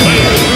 Yeah.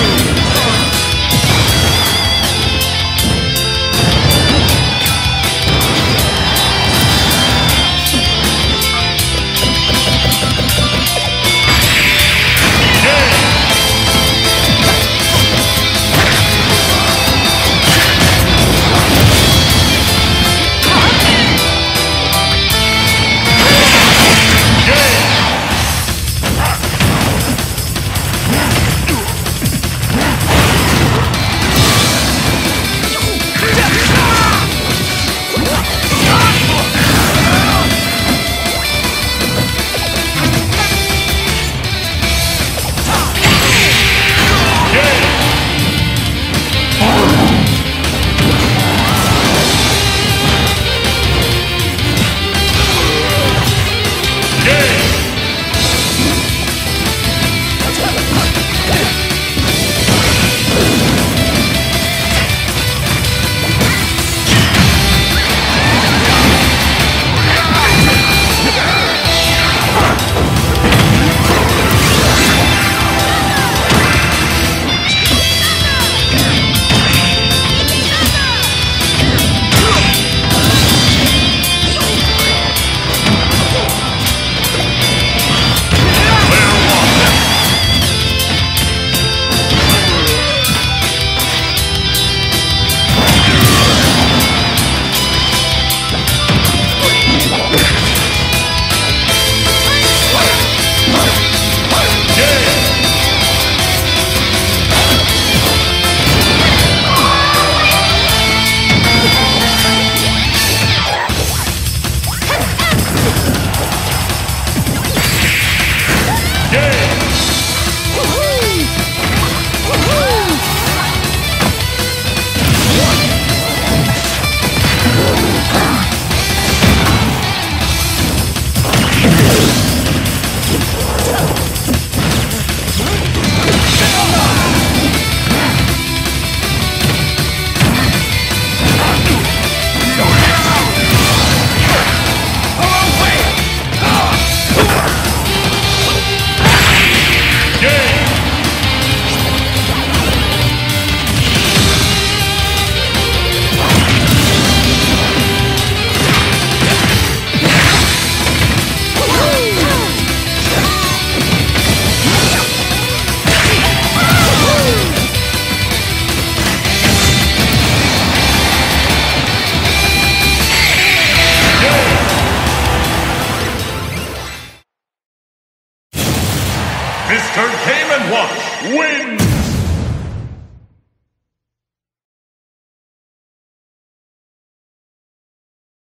Game & Watch wins!